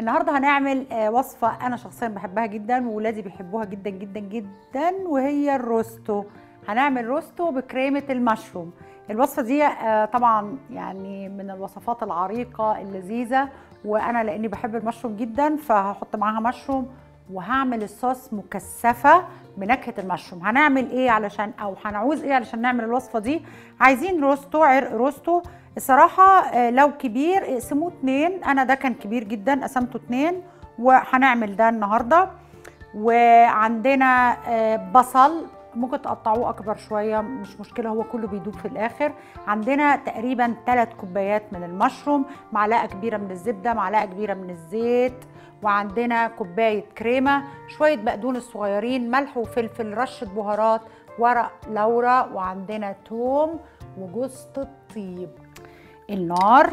النهارده هنعمل آه، وصفة أنا شخصيا بحبها جدا وولادي بيحبوها جدا جدا جدا وهي الروستو. هنعمل روستو بكريمة المشروم. الوصفة دي آه، طبعا يعني من الوصفات العريقة اللذيذة وأنا لأني بحب المشروم جدا فهحط معاها مشروم وهعمل الصوص مكثفة بنكهة المشروم. هنعمل إيه علشان أو هنعوز إيه علشان نعمل الوصفة دي؟ عايزين روستو عرق روستو الصراحة آه، لو كبير اقسموه اتنين. أنا ده كان كبير جدا قسمته اتنين وهنعمل ده النهارده. وعندنا آه، بصل. ممكن تقطعوه أكبر شوية مش مشكلة هو كله بيدوب في الآخر. عندنا تقريبا 3 كوبايات من المشروم معلقة كبيرة من الزبدة معلقة كبيرة من الزيت وعندنا كوباية كريمة شوية بقدونس صغيرين ملح وفلفل رشة بهارات ورق لورا وعندنا توم وجوز النار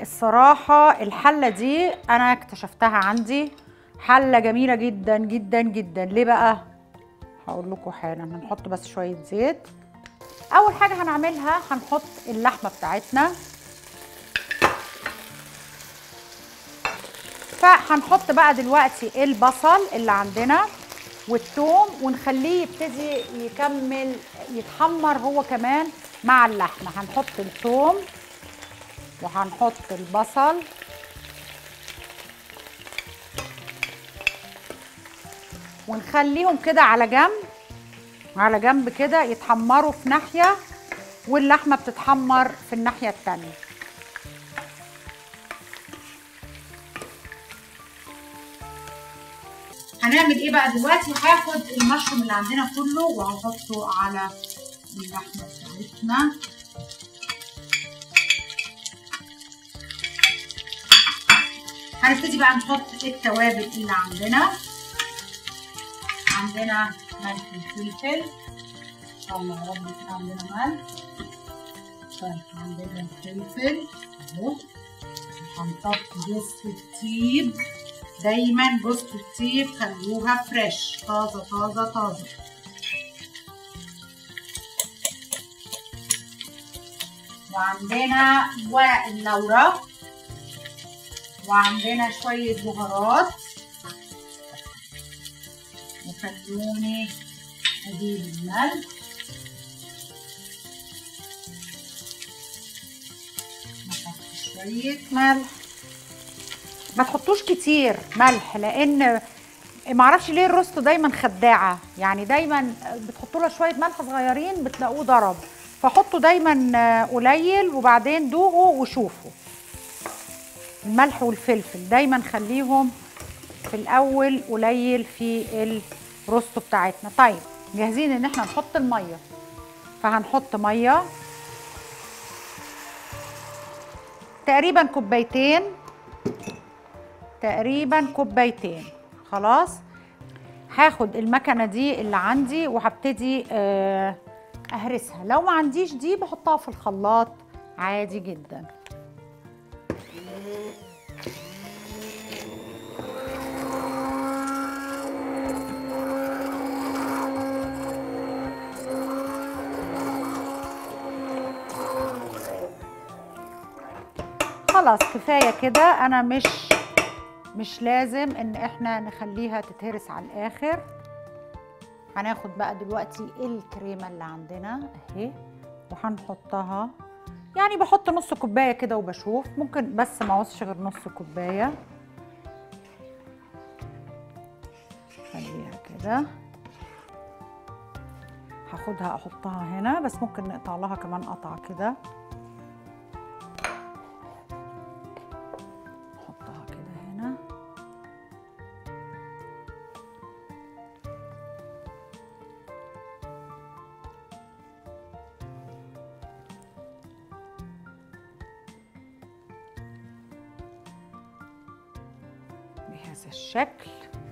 الصراحة الحلة دي أنا اكتشفتها عندي حلة جميلة جدا جدا جدا. ليه بقى؟ هقول لكم حالا. هنحط بس شوية زيت. أول حاجة هنعملها هنحط اللحمة بتاعتنا. فهنحط بقى دلوقتي البصل اللي عندنا والثوم ونخليه يبتدي يكمل يتحمر هو كمان. مع اللحمة. هنحط الثوم وهنحط البصل. ونخليهم كده على جنب على جنب كده يتحمروا في ناحية واللحمة بتتحمر في الناحية التانية. هنعمل إيه بقى دلوقتي؟ هاخد المشروم اللي عندنا كله وهحطه على اللحمة بتاعتنا هنبتدي بقى نحط التوابل اللي عندنا. عندنا ملح شاء الله يا رب عندنا ملح. طيب عندنا فلفل أهو. هنحط جوز الطيب. دايما جوز الطيب خلوها فريش طازة طازة طازة. وعندنا ورق اللورا وعندنا شوية بهارات. وخلوني أجيب الملح. شوية ملح. ما تحطوش كتير ملح لأن معرفش ليه الروستو دايما خداعة. يعني دايما بتحطوا لها شوية ملح صغيرين بتلاقوه ضرب. فحطوا دايما قليل وبعدين دوقوا وشوفوا. الملح والفلفل دايما خليهم في الأول قليل في الروستو بتاعتنا. طيب جاهزين إن إحنا نحط المية. فهنحط مية. تقريبا كوبايتين. تقريبا كوبايتين. خلاص؟ هاخد المكنة دي اللي عندي وهبتدي آه، اهرسها لو ما عنديش دي بحطها في الخلاط. عادي جدا. خلاص كفاية كده. أنا مش مش لازم إن إحنا نخليها تتهرس على الآخر. هناخد بقى دلوقتي الكريمة اللي عندنا اهي وهنحطها. يعني بحط نص كوباية كده وبشوف. ممكن بس ما عوزش غير نص كوباية. خليها كده. هاخدها احطها هنا بس ممكن نقطع لها كمان قطعه كده. بهذا الشكل مم.